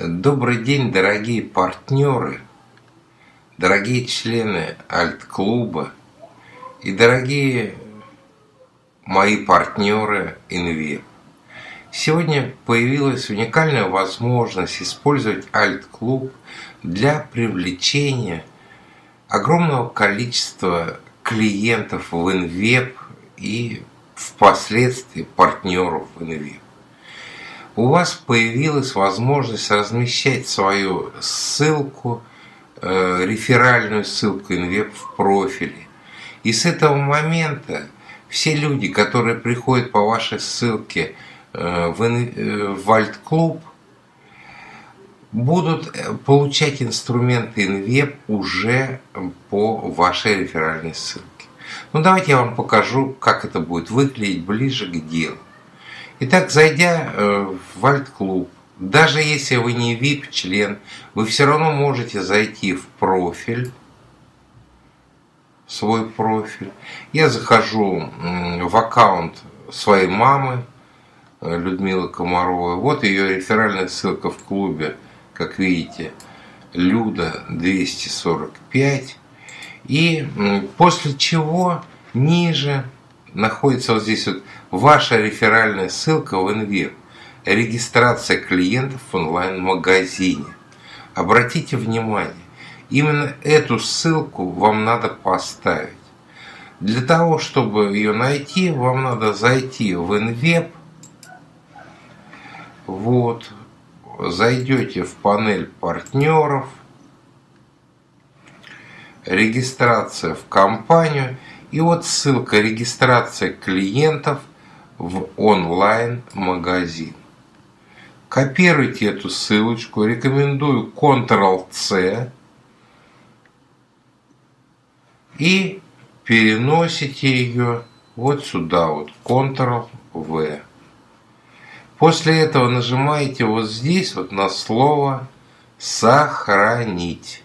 Добрый день, дорогие партнеры, дорогие члены Альт-клуба и дорогие мои партнеры Инвеп. Сегодня появилась уникальная возможность использовать Альт-клуб для привлечения огромного количества клиентов в Инвеп и впоследствии партнеров в Инвеп у вас появилась возможность размещать свою ссылку, э, реферальную ссылку Инвеб в профиле. И с этого момента все люди, которые приходят по вашей ссылке э, в, э, в Альт-клуб, будут получать инструменты Инвеб уже по вашей реферальной ссылке. Ну давайте я вам покажу, как это будет выглядеть ближе к делу. Итак, зайдя э, в Альт-клуб, даже если вы не VIP-член, вы все равно можете зайти в профиль, свой профиль. Я захожу в аккаунт своей мамы, э, Людмилы Комаровой. Вот ее реферальная ссылка в клубе, как видите, Люда 245. И после чего ниже находится вот здесь вот ваша реферальная ссылка в Инвир. Регистрация клиентов в онлайн-магазине. Обратите внимание, именно эту ссылку вам надо поставить. Для того, чтобы ее найти, вам надо зайти в InWeb. Вот. Зайдете в панель партнеров. Регистрация в компанию – и вот ссылка регистрация клиентов в онлайн-магазин. Копируйте эту ссылочку, рекомендую Ctrl-C и переносите ее вот сюда, вот Ctrl-V. После этого нажимаете вот здесь вот на слово «Сохранить».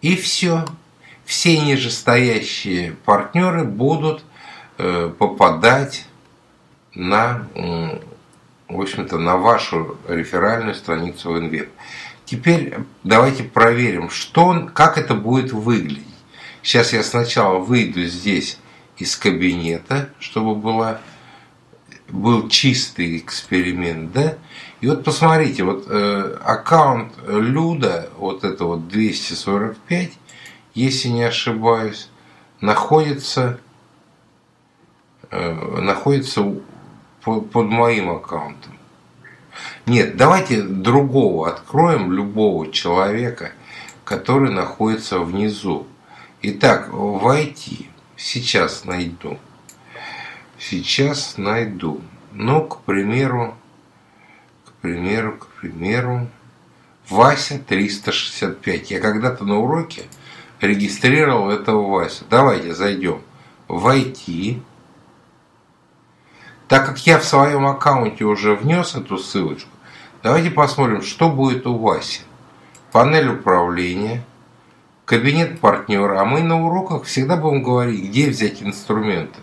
И все. Все нижестоящие партнеры будут э, попадать на, в общем-то, на вашу реферальную страницу в InWeb. Теперь давайте проверим, что как это будет выглядеть. Сейчас я сначала выйду здесь из кабинета, чтобы была, был чистый эксперимент, да, и вот посмотрите, вот э, аккаунт Люда, вот это вот 245, если не ошибаюсь, находится, э, находится под, моим аккаунтом. Нет, давайте другого откроем, любого человека, который находится внизу. Итак, войти. Сейчас найду. Сейчас найду. Ну, к примеру, примеру, к примеру, Вася 365. Я когда-то на уроке регистрировал этого Вася. Давайте зайдем. Войти. Так как я в своем аккаунте уже внес эту ссылочку, давайте посмотрим, что будет у Васи. Панель управления, кабинет партнера. А мы на уроках всегда будем говорить, где взять инструменты.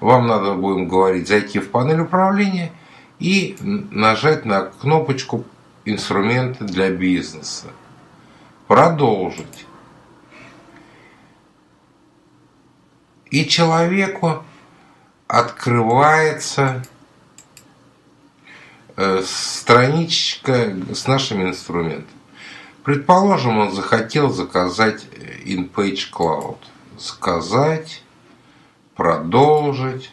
Вам надо будем говорить, зайти в панель управления – и нажать на кнопочку «Инструменты для бизнеса». Продолжить. И человеку открывается э, страничка с нашими инструментами. Предположим, он захотел заказать InPage Cloud. Заказать, продолжить.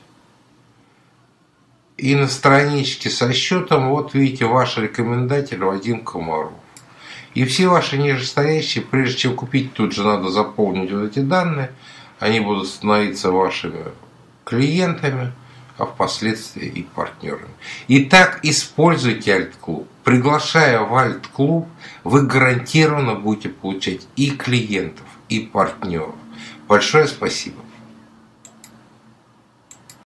И на страничке со счетом, вот видите, ваш рекомендатель Вадим Комаров. И все ваши нижестоящие, прежде чем купить, тут же надо заполнить вот эти данные. Они будут становиться вашими клиентами, а впоследствии и партнерами. Итак, используйте Альт-клуб. Приглашая в Альт-клуб, вы гарантированно будете получать и клиентов, и партнеров. Большое спасибо.